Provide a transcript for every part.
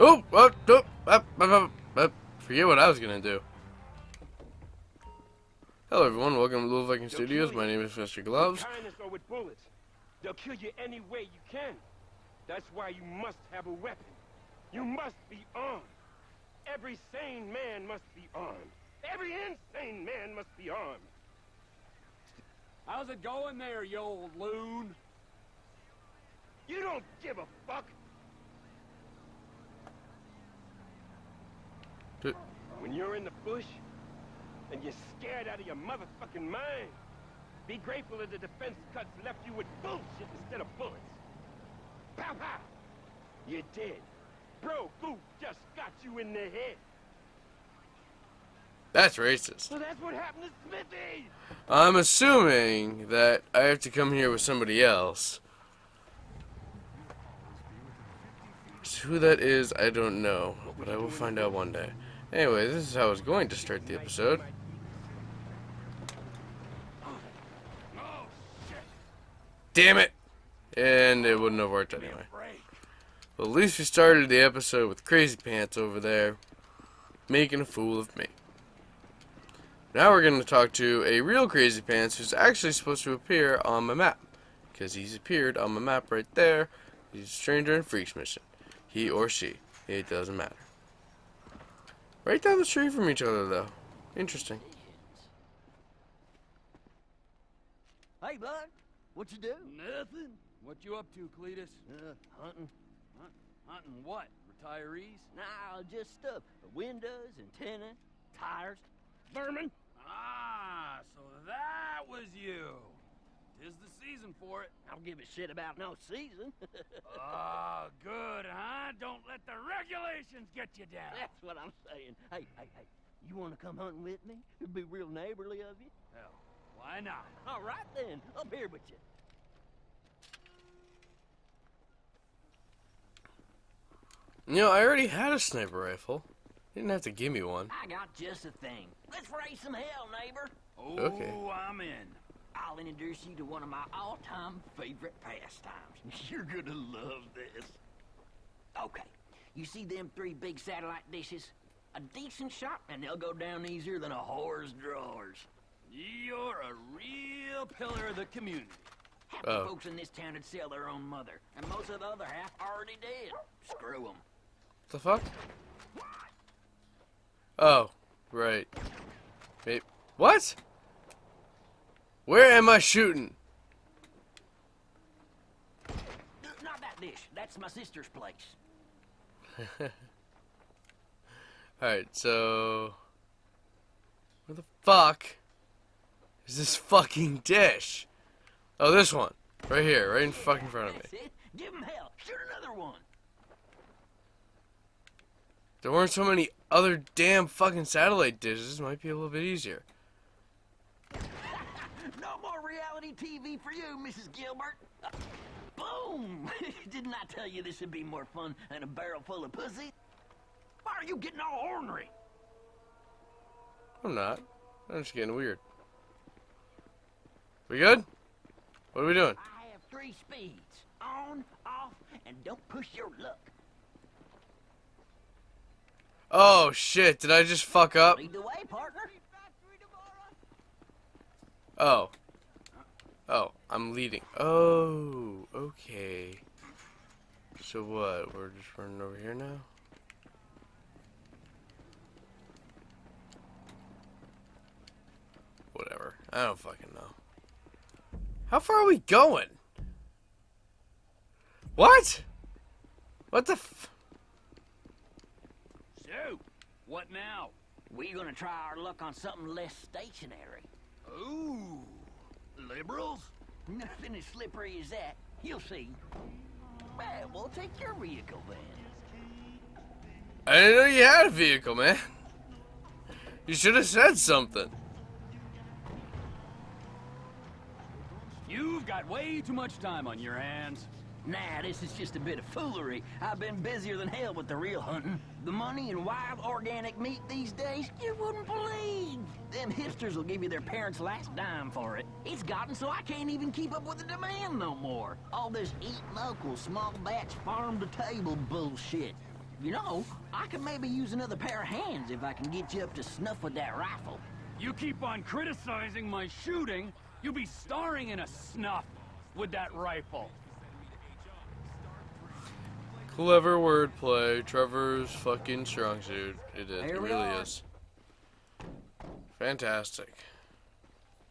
Oh, oh, oh, up, up, up, up. Forget what I was gonna do. Hello, everyone. Welcome to Little Viking Studios. My name is Mr. Gloves. Kindness or with bullets. They'll kill you any way you can. That's why you must have a weapon. You must be armed. Every sane man must be armed. Every insane man must be armed. How's it going there, you old loon? You don't give a fuck. When you're in the bush and you're scared out of your motherfucking mind, be grateful that the defense cuts left you with bullshit instead of bullets. Pow pow! You're dead. Bro, Goop just got you in the head. That's racist. So that's what happened to Smithy! I'm assuming that I have to come here with somebody else. Who that is, I don't know, but I will find out one day. Anyway, this is how I was going to start the episode. Damn it! And it wouldn't have worked anyway. Well, at least we started the episode with Crazy Pants over there making a fool of me. Now we're going to talk to a real Crazy Pants who's actually supposed to appear on my map. Because he's appeared on my map right there. He's a stranger in Freaks mission. He or she. It doesn't matter. Right down the street from each other, though. Interesting. Hey, bud, what you do? Nothing. What you up to, Cletus? Uh, hunting. Hunt, hunting what? Retirees? Nah, just stuff. Windows, antenna, tires. Vermin. Ah, so that was you. Tis the season for it. I don't give a shit about no season. Ah, good, huh? Don't let the regulations get you down. That's what I'm saying. Hey, hey, hey, you want to come hunting with me? It'd be real neighborly of you. Hell, why not? All right then, up here with you. You know, I already had a sniper rifle. You didn't have to give me one. I got just a thing. Let's raise some hell, neighbor. Oh, Okay. I'm in. I'll introduce you to one of my all-time favorite pastimes. You're gonna love this. Okay, you see them three big satellite dishes? A decent shot, and they'll go down easier than a whore's drawers. You're a real pillar of the community. Half Oh. the folks in this town would sell their own mother, and most of the other half already dead. Screw them. The fuck? Oh, right. Wait, what? Where am I shooting? Not that dish. That's my sister's place. Alright, so. Where the fuck is this fucking dish? Oh, this one. Right here, right in fucking front of me. Give 'em hell. Shoot another one. There weren't so many other damn fucking satellite dishes. Might be a little bit easier. Reality TV for you, Mrs. Gilbert. Boom! Didn't I tell you this would be more fun than a barrel full of pussy? Why are you getting all ornery? I'm not. I'm just getting weird. We good? What are we doing? I have three speeds. On, off, and don't push your luck. Oh shit, did I just fuck up? Lead the way, partner. Oh. Oh, I'm leading. Oh, okay. So what? We're just running over here now? Whatever. I don't fucking know. How far are we going? What? What the f- So, what now? We're gonna try our luck on something less stationary. Ooh, liberals? Nothing as slippery as that. You'll see. Well, we'll take your vehicle then. I didn't know you had a vehicle, man. You should have said something. You've got way too much time on your hands. Nah, this is just a bit of foolery. I've been busier than hell with the real hunting. The money in wild organic meat these days, you wouldn't believe. Them hipsters will give you their parents' last dime for it. It's gotten so I can't even keep up with the demand no more. All this eat local, small batch, farm to table bullshit. You know, I could maybe use another pair of hands if I can get you up to snuff with that rifle. You keep on criticizing my shooting, you'll be starring in a snuff with that rifle. Clever wordplay. Trevor's fucking strong suit. It is. Here It really are. is. Fantastic.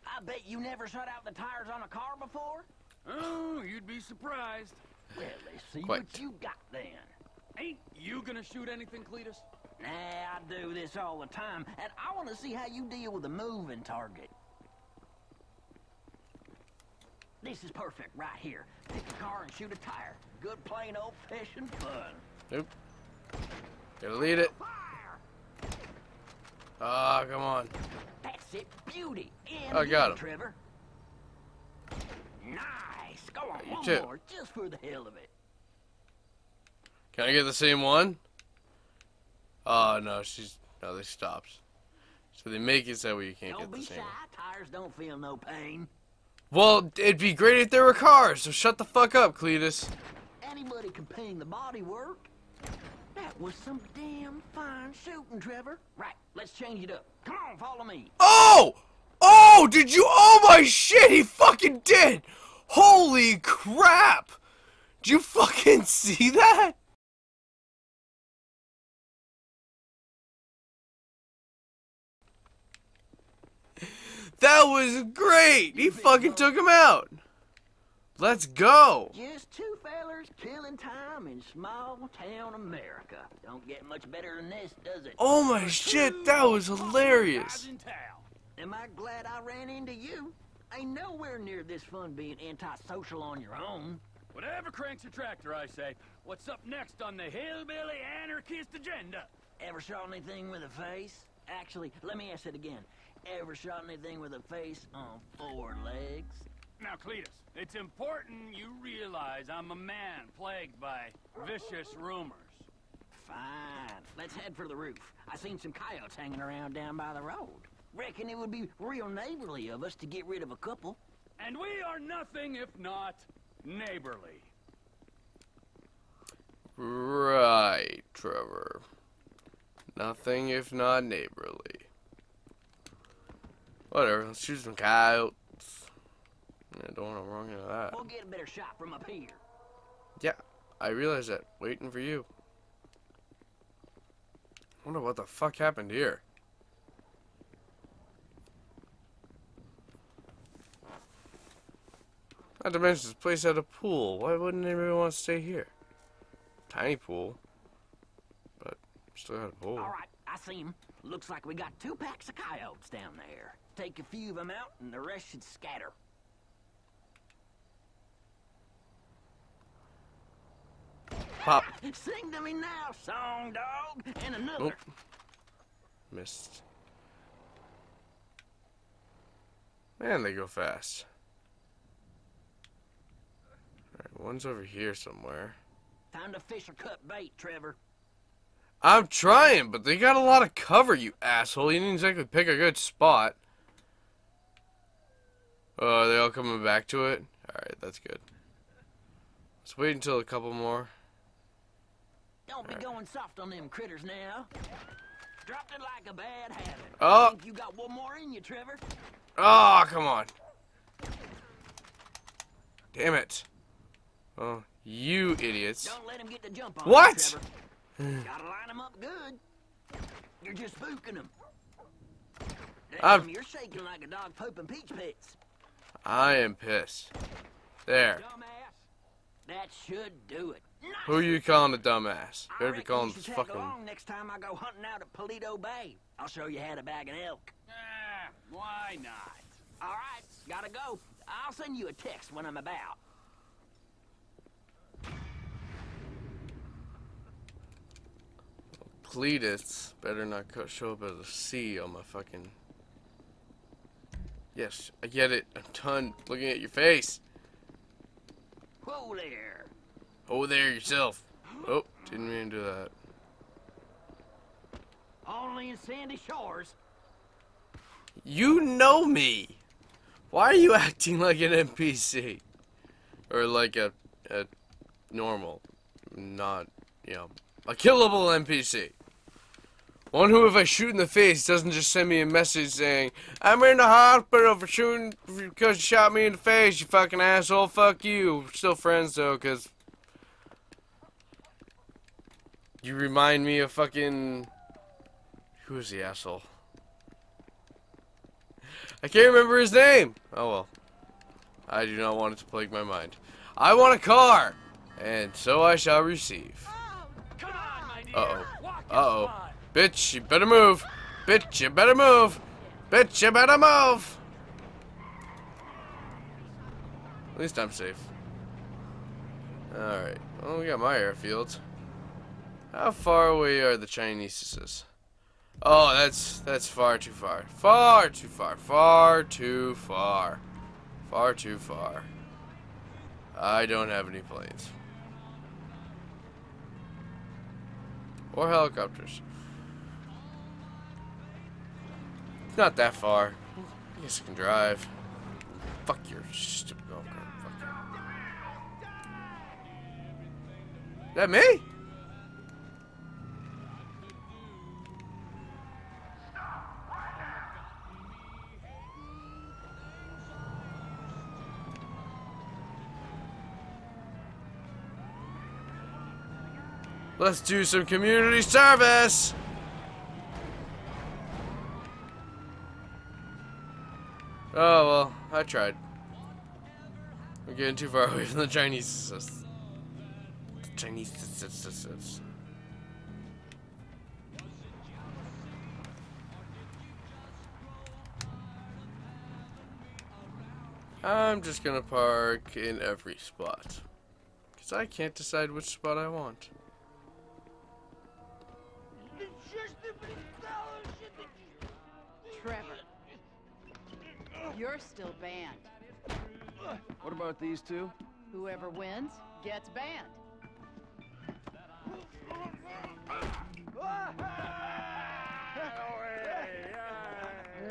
I bet you never shut out the tires on a car before? Oh, you'd be surprised. Well, let's see Quite. what you got then. Ain't you gonna shoot anything, Cletus? Nah, I do this all the time, and I want to see how you deal with a moving target. This is perfect right here. Pick a car and shoot a tire. Good plain old-fashioned fun. Nope. Gotta lead it. Ah, come on. That's it, beauty. I got him. Trevor. Nice. Go on, You one too. more, just for the hell of it. Can I get the same one? Oh no, she's no. They stopped. So they make it so you can't Don't get the same. be same shy. one. Tires don't feel no pain. Well, it'd be great if there were cars. So shut the fuck up, Cletus. Anybody can paint the body work. That was some damn fine shooting, Trevor. Right, let's change it up. Come on, follow me. Oh! Oh! Did you? Oh my shit! He fucking did! Holy crap! Did you fucking see that? That was great! He fucking took him out! Let's go! Just two fellers killing time in small town America. Don't get much better than this, does it? Oh my shit, that was hilarious! Guys in town. Am I glad I ran into you? Ain't nowhere near this fun being antisocial on your own. Whatever cranks your tractor, I say. What's up next on the hillbilly anarchist agenda? Ever shot anything with a face? Actually, let me ask it again. Ever shot anything with a face on four legs? Now, Cletus, it's important you realize I'm a man plagued by vicious rumors. Fine. Let's head for the roof. I seen some coyotes hanging around down by the road. Reckon it would be real neighborly of us to get rid of a couple. And we are nothing if not neighborly. Right, Trevor. Nothing if not neighborly. Whatever, let's shoot some coyotes. Yeah, don't want to wrong into that. We'll get a better shot from up here. Yeah, I realize that. Waiting for you. Wonder what the fuck happened here. Not to mention, this place had a pool. Why wouldn't anybody want to stay here? Tiny pool. But still had a pool. All right, I see him. Looks like we got two packs of coyotes down there. Take a few of them out, and the rest should scatter. Pop. Sing to me now, song dog, and another. Oop. Missed. Man, they go fast. Alright, one's over here somewhere. Time to fish or cut bait, Trevor. I'm trying, but they got a lot of cover, you asshole. You didn't exactly pick a good spot. Oh, are they all coming back to it? Alright, that's good. Let's wait until a couple more. Don't be going soft on them critters now. Dropped it like a bad habit. Oh. I think you got one more in you, Trevor. Oh, come on. Damn it. Oh, you idiots. Don't let him get the jump on What? you. Gotta line 'em up good. You're just spooking them. I'm- you're shaking like a dog pooping peach pits. I am pissed. There. Dumbass. That should do it. Nice. Who you calling a dumbass? I Better be calling you this should fucking. along next time I go hunting out at Paleto Bay. I'll show you how to bag an elk. Ah, why not? All right, gotta go. I'll send you a text when I'm about. Cletus better not co- show up as a C on my fucking. Yes, I get it. I'm done looking at your face. Whoa there. Oh, there yourself. Oh, didn't mean to do that. Only in Sandy Shores. You know me. Why are you acting like an NPC? Or like a, a normal, not, you know, A killable NPC. One who, if I shoot in the face, doesn't just send me a message saying, I'm in the hospital for shooting because you shot me in the face, you fucking asshole, fuck you. We're still friends though, because you remind me of fucking. Who is the asshole? I can't remember his name! Oh well. I do not want it to plague my mind. I want a car! And so I shall receive. Uh-oh. Uh-oh. Bitch, you better move. Bitch, you better move. Bitch, you better move. At least I'm safe. Alright. Well, we got my airfield. How far away are the Chineses? Oh, that's that's far too far. Far too far. Far too far. Far too far. I don't have any planes. Or helicopters. It's not that far. I guess I can drive. Fuck your stupid golf cart. Fuck you. Is that me? Let's do some community service. Oh well, I tried. We're getting too far away from the Chinese. The Chinese. I'm just gonna park in every spot. Because I can't decide which spot I want. Trevor. You're still banned. What about these two? Whoever wins gets banned.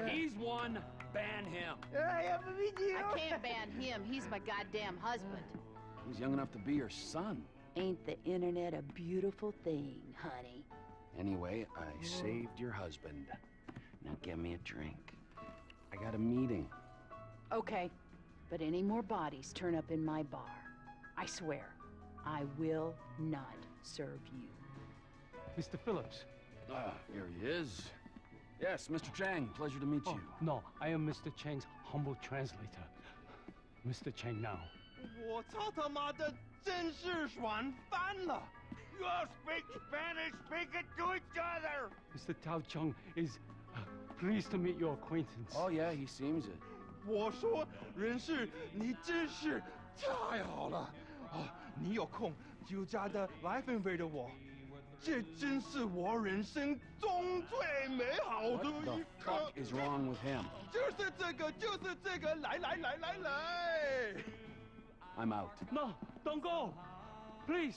He's one. Ban him. I can't ban him. He's my goddamn husband. He's young enough to be your son. Ain't the internet a beautiful thing, honey? Anyway, I saved your husband. Now get me a drink. I got a meeting. Okay, but any more bodies turn up in my bar. I swear, I will not serve you. Mr. Philips. Ah, here he is. Yes, Mr. Cheng, pleasure to meet oh, you. No, I am Mr. Cheng's humble translator. Mr. Chang now. 我操他妈的真是玩翻了！you all speak Spanish, speak it to each other! Mr. Tao Cheng is uh, pleased to meet your acquaintance. Oh, yeah, he seems it. 我说，人事，你真是太好了！哦，你有空就加的来分飞的我，这真是我人生中最美好的一刻。What is wrong with him? him？就是这个，就是这个，来来来来来。I'm out. No, don't go, please.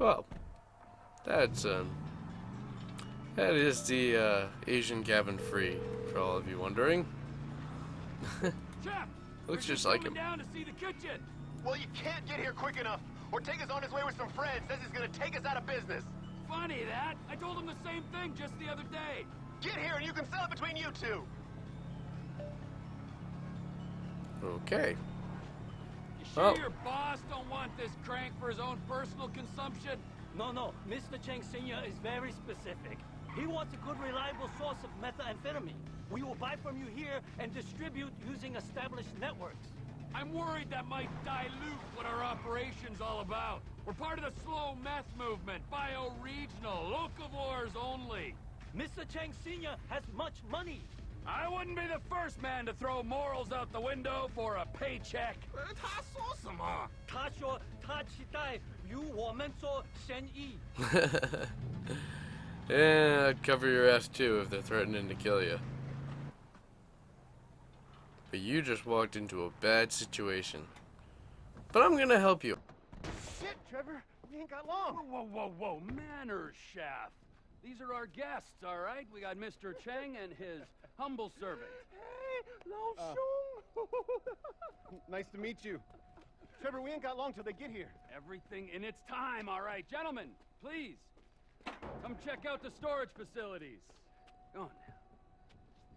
Well, that's um, that is the uh, Asian cabin free for all of you wondering. Jeff. Looks just like coming him. down to see the kitchen. Well, you can't get here quick enough. Ortega's on his way with some friends. Says he's gonna take us out of business. Funny that. I told him the same thing just the other day. Get here and you can sell it between you two. Okay. You sure Oh. your boss don't want this crank for his own personal consumption? No, no. Mr. Cheng Sr. is very specific. He wants a good, reliable source of methamphetamine. We will buy from you here and distribute using established networks. I'm worried that might dilute what our operation's all about. We're part of the slow meth movement, bio-regional, locavores only. Mr. Cheng Sr. has much money. I wouldn't be the first man to throw morals out the window for a paycheck. 他说什么？他说他期待与我们做生意。 yeah, I'd cover your ass too if they're threatening to kill you. But you just walked into a bad situation. But I'm gonna help you. Shit, Trevor. We ain't got long. Whoa, whoa, whoa, whoa, manners, chef. These are our guests, all right? We got Mr. Cheng and his humble servant. Hey, Lao uh, Shung! Nice to meet you. Trevor, we ain't got long till they get here. Everything in its time, all right. Gentlemen, please, come check out the storage facilities. Go on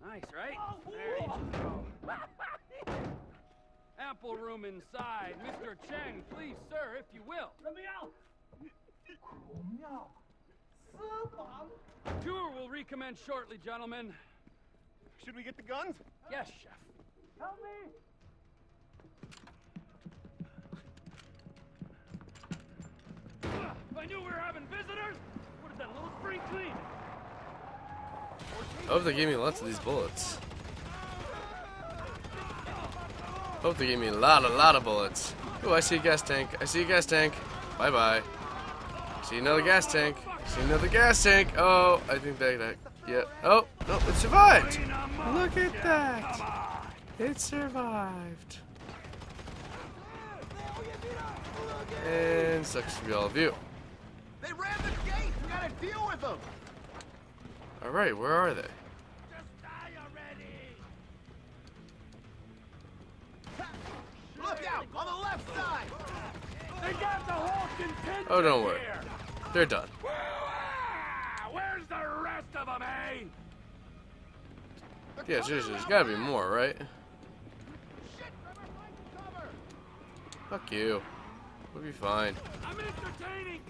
now. Nice, right? Oh, there you go. Ample room inside. Mr. Cheng, please, sir, if you will. Let me out! Tour will recommence shortly, gentlemen. Should we get the guns? Yes, chef. Help me! If I knew we were having visitors, would have done a little spring cleaning. I hope they gave me lots of these bullets. Hope they gave me a lot, a lot of bullets. Oh, I see a gas tank. I see a gas tank. Bye bye. See another gas tank. See another gas tank. Oh, I think that, that yeah. Oh, no, it survived. Look at that. It survived. And sucks to be all of you. They ran the gate. We gotta deal with them. All right, where are they? Just die already! Look out on the left side. They got the whole contingent Oh, don't worry. here. They're done. Ah, Where's the rest of them, eh? Yeah, seriously, there's gotta be more, right? Shit, Trevor, find cover. Fuck you. We'll be fine. I'm entertaining.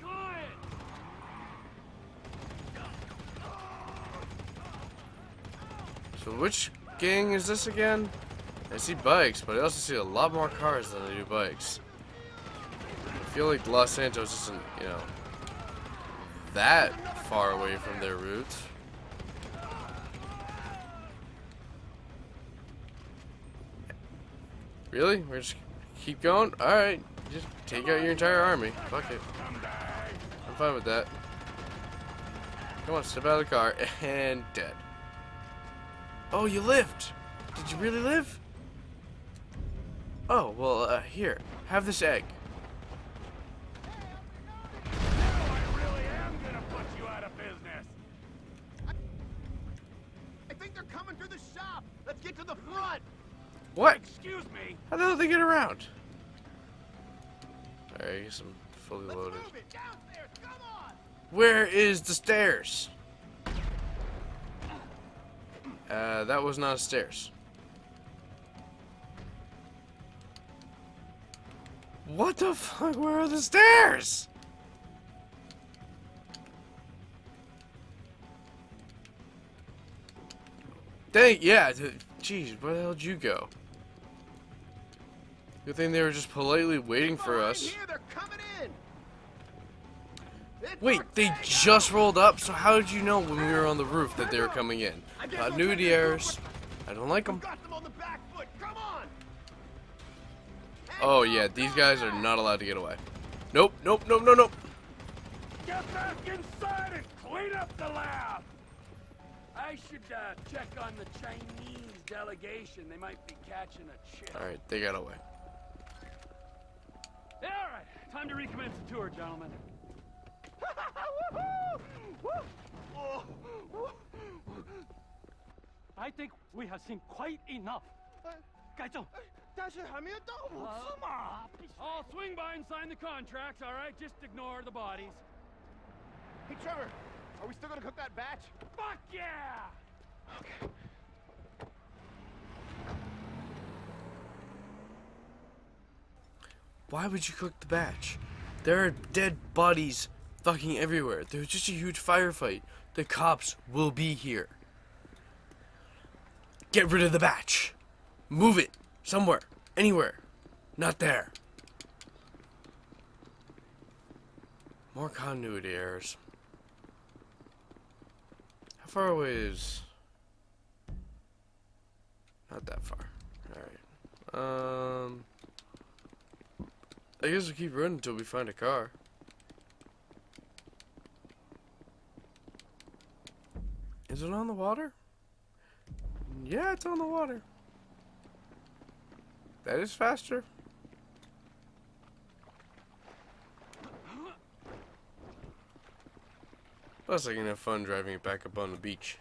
So which gang is this again? I see bikes, but I also see a lot more cars than I do bikes. I feel like Los Santos isn't, you know, that far away from their roots. Really? We're just keep going? Alright. Just take out your entire army. Fuck it. I'm fine with that. Come on, step out of the car. And dead. Oh, you lived! Did you really live? Oh, well, uh, here. Have this egg. What? Excuse me. How the hell did they get around? Alright, I guess I'm fully Let's loaded. move it. Come on. Where is the stairs? Uh, that was not stairs. What the fuck? Where are the stairs? Dang, yeah. Jeez, where the hell did you go? Good thing they were just politely waiting for us. Here, they're coming in. It's Wait, they just rolled up? So how did you know when we were on the roof that they were coming in? I guess we'll Continuity errors. I don't like them. Got them on the back foot. Come on. Oh yeah, these guys are not allowed to get away. Nope, nope, nope, nope, nope. Get back inside and clean up the lab. I should uh, check on the Chinese delegation. They might be catching a chick. All right, they got away. Yeah, all right. Time to recommence the tour, gentlemen. I think we have seen quite enough. 改正，但是还没有到五次嘛。 I'll swing by and sign the contracts, all right? Just ignore the bodies. Hey, Trevor, are we still gonna cook that batch? Fuck yeah! Okay. Why would you cook the batch? There are dead bodies fucking everywhere. There's just a huge firefight. The cops will be here. Get rid of the batch. Move it somewhere, anywhere. Not there. More continuity errors. How far away is Not that far. Alright. Um. I guess we'll keep running until we find a car. Is it on the water? Yeah, it's on the water. That is faster. Plus, I can have fun driving it back up on the beach.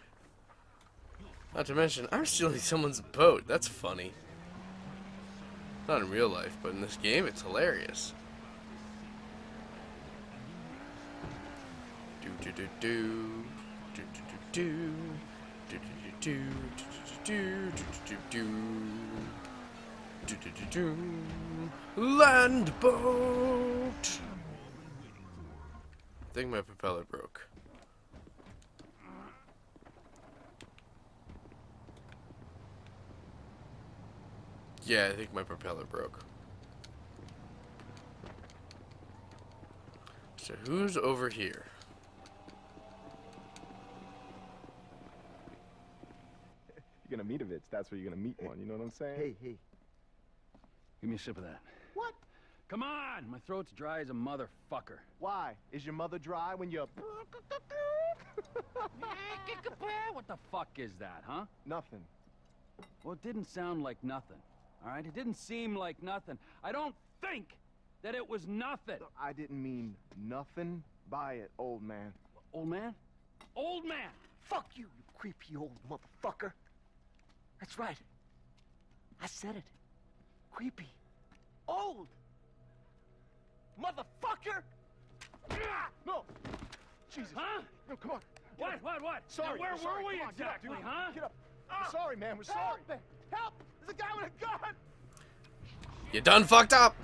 Not to mention, I'm stealing someone's boat. That's funny. Not in real life, but in this game, it's hilarious. Do do do do do do do do do do do do do do land boat. I think my propeller broke. Yeah, I think my propeller broke. So who's over here? You're gonna meet a bitch, that's where you're gonna meet one, you know what I'm saying? Hey, hey. Give me a sip of that. What? Come on! My throat's dry as a motherfucker. Why? Is your mother dry when you're... what the fuck is that, huh? Nothing. Well, it didn't sound like nothing. All right? It didn't seem like nothing. I don't think that it was nothing. I didn't mean nothing by it, old man. Old man? Old man! Fuck you, you creepy old motherfucker. That's right. I said it. Creepy. Old. Motherfucker! Ah! No! Jesus. Huh? No, come on. Get What, up. what, what? Sorry. Now, where we're sorry. were we Come on, get up, dude. huh? Get up. Ah! We're sorry, man. We're sorry. Help! Help! There's a guy with a gun! You done fucked up?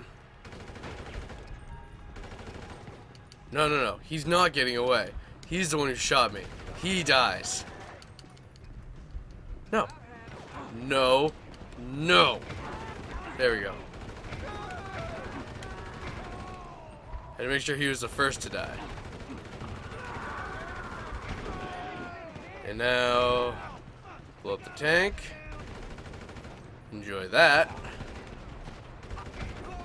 No, no, no. He's not getting away. He's the one who shot me. He dies. No. No. No. There we go. Had to make sure he was the first to die. And now, blow up the tank. Enjoy that.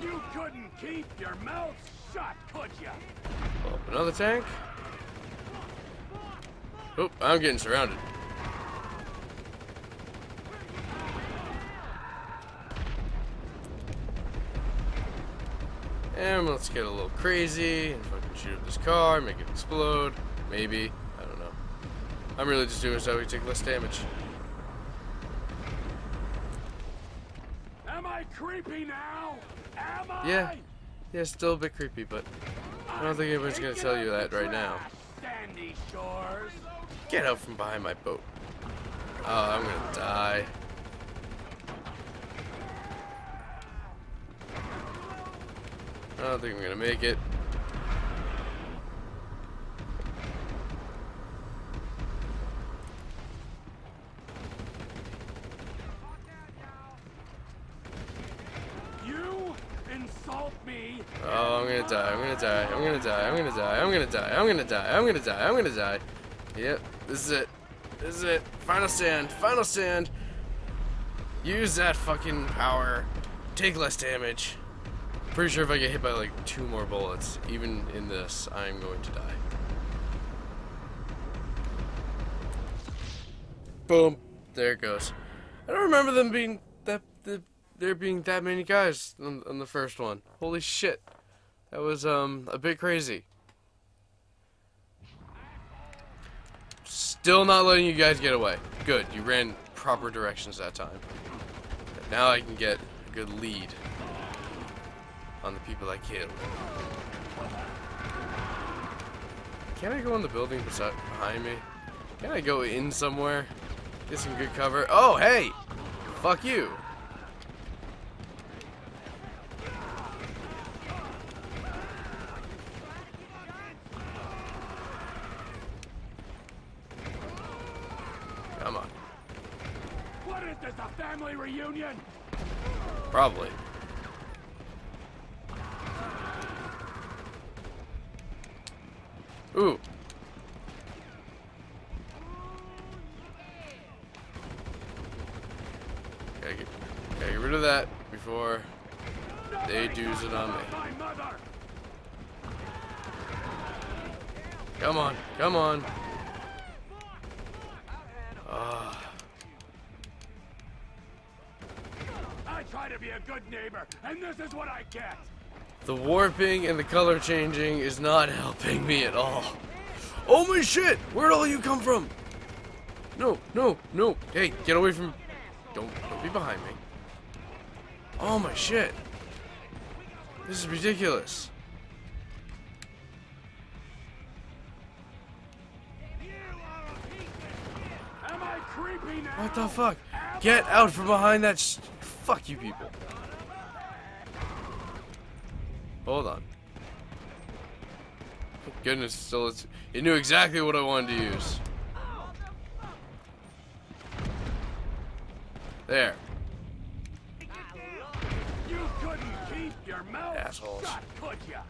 You couldn't keep your mouth shut, could you? Blow up another tank. Oop, I'm getting surrounded. And let's get a little crazy and fucking shoot up this car, make it explode. Maybe. I don't know. I'm really just doing so we take less damage. Am I creepy now? Am I? Yeah. Yeah, still a bit creepy, but I don't think anybody's gonna tell you that right now. Sandy Shores. Get out from behind my boat. Oh, I'm gonna die. I don't think I'm gonna make it. You insult me. Oh, I'm gonna die. I'm gonna die. I'm gonna die. I'm gonna die. I'm gonna die. I'm gonna I'm gonna die. I'm gonna die. Yep, this is it. This is it. Final stand. Final stand. Use that fucking power. Take less damage. Pretty sure if I get hit by like two more bullets, even in this, I'm going to die. Boom. There it goes. I don't remember them being that the, there being that many guys on, on the first one. Holy shit. That was um a bit crazy. Still not letting you guys get away. Good. You ran proper directions that time. Now I can get a good lead on the people I killed. Can I go in the building beside behind me? Can I go in somewhere? Get some good cover. Oh, hey! Fuck you. Come on. What is this, a family reunion? Probably. Ooh. Come on, come on. Ah. I try to be a good neighbor, and this is what I get. The warping and the color changing is not helping me at all. Oh my shit! Where'd all you come from? No, no, no. Hey, get away from... Don't, don't be behind me. Oh my shit. This is ridiculous. What the fuck? Get out from behind that Fuck you people. Hold on. Goodness, still it's, it knew exactly what I wanted to use. There. You couldn't keep your mouth Assholes. shut, could ya?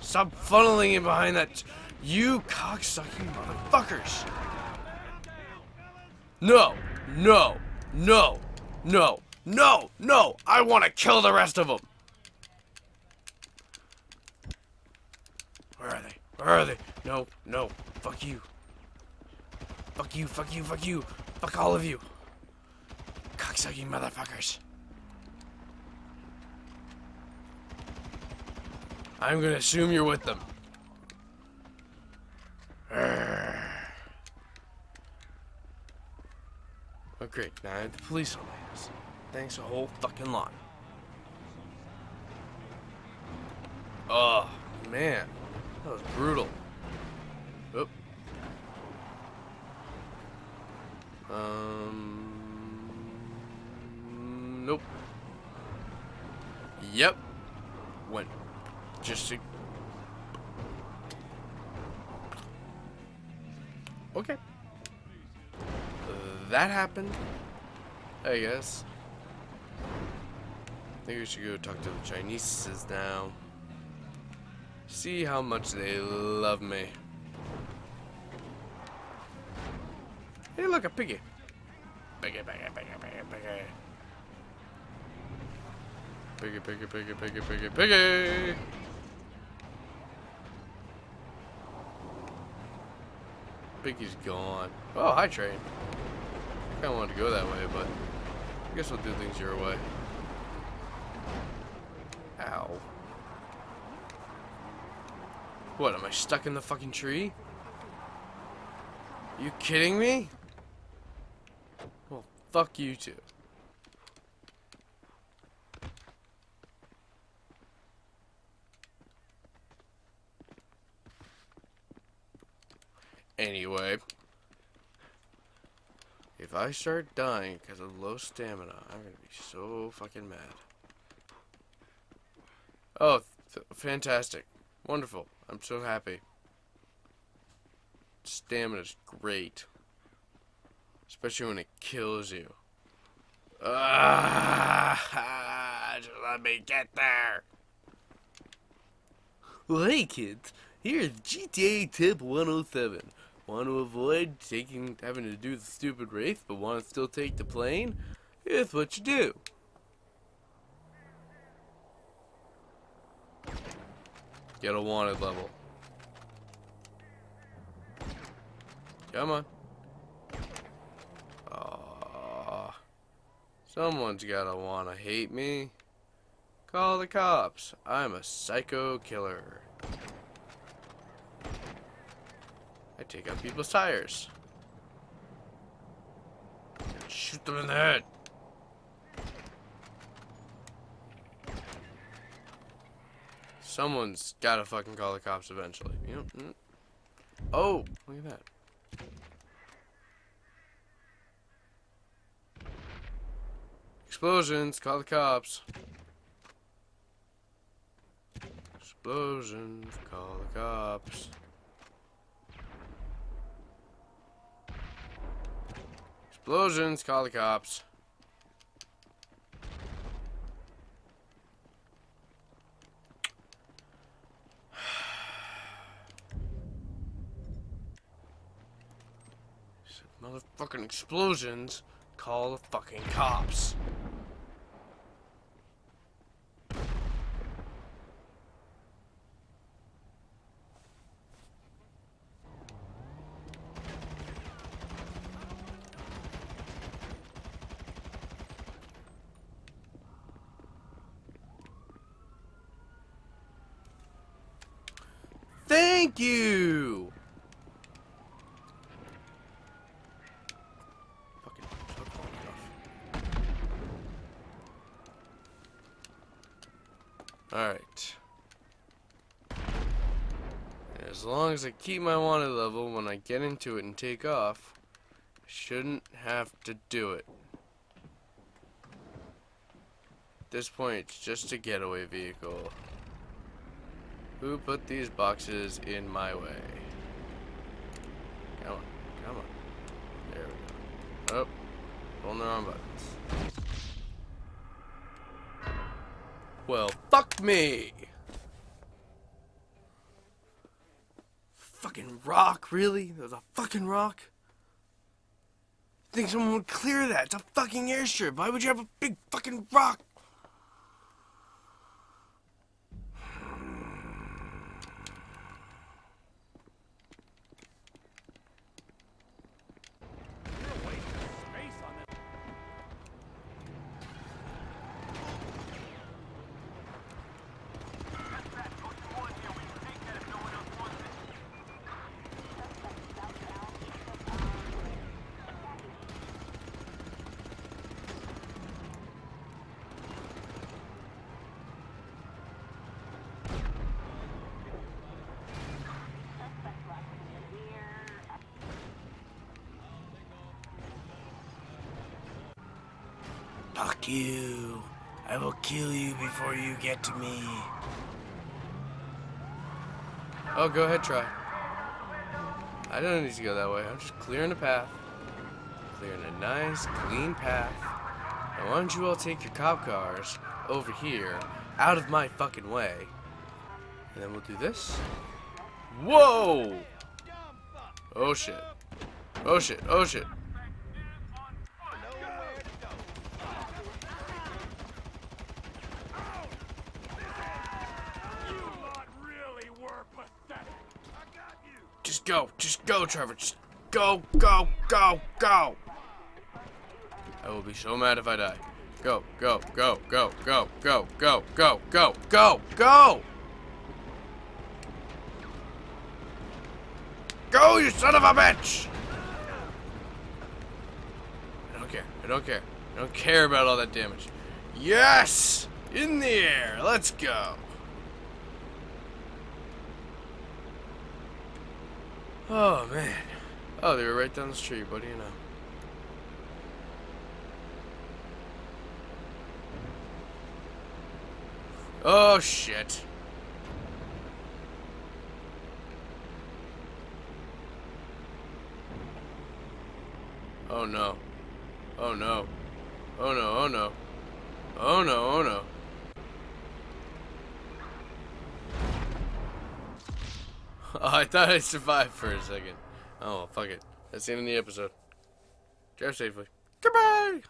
Stop funneling in behind that. You cocksucking motherfuckers. No, no, no, no, no, no. I want to kill the rest of them. Where are they? Where are they? No, no. Fuck you. Fuck you, fuck you, fuck you. Fuck all of you. Cocksucking motherfuckers. I'm gonna assume you're with them. Oh great, now I have the police on my ass. Thanks a whole fucking lot. Oh, man. That was brutal. Oop. Um. Nope. Yep. Went just to. Okay. That happened. I guess. I think we should go talk to the Chineses now. See how much they love me. Hey, look, a piggy. Piggy, piggy, piggy, piggy, piggy. Piggy, piggy, piggy, piggy, piggy, piggy. Piggy's gone. Oh, hi, train. I kind of wanted to go that way, but I guess we'll do things your way. What, am I stuck in the fucking tree? You kidding me? Well, fuck you too. Anyway, if I start dying because of low stamina, I'm gonna be so fucking mad. Oh, fantastic. Wonderful. I'm so happy. Stamina's great. Especially when it kills you. Ah, just let me get there. Well, hey kids, here's GTA Tip 107. Want to avoid taking, having to do the stupid race, but want to still take the plane? Here's what you do. Get a wanted level. Come on. Aww. Someone's gotta wanna hate me. Call the cops. I'm a psycho killer. I take out people's tires. Shoot them in the head. Someone's gotta fucking call the cops eventually. You know? Oh, look at that. Explosions, call the cops. Explosions, call the cops. Explosions, call the cops. Motherfucking explosions, call the fucking cops. Thank you! Fucking took long enough. Alright. As long as I keep my wanted level when I get into it and take off, I shouldn't have to do it. At this point, it's just a getaway vehicle. Who put these boxes in my way? Come on, come on. There we go. Oh, pulling the wrong buttons. Well, fuck me! Fucking rock, really? There's a fucking rock? Think someone would clear that? It's a fucking airstrip. Why would you have a big fucking rock? Fuck you. I will kill you before you get to me. Oh, go ahead, try. I don't need to go that way. I'm just clearing a path. Clearing a nice, clean path. Now, why don't you all take your cop cars over here, out of my fucking way. And then we'll do this. Whoa! Oh shit. Oh shit. Oh shit. Just go. Just go, Trevor. Just go, go, go, go. I will be so mad if I die. Go, go, go, go, go, go, go, go, go, go, go! Go, you son of a bitch! I don't care. I don't care. I don't care about all that damage. Yes! In the air. Let's go. Oh, man. Oh, they were right down the street. What do you know? Oh, shit. Oh, no. Oh, no. Oh, no, oh, no. Oh, no, oh, no. Oh, I thought I survived for a second. Oh, fuck it. That's the end of the episode. Drive safely. Goodbye!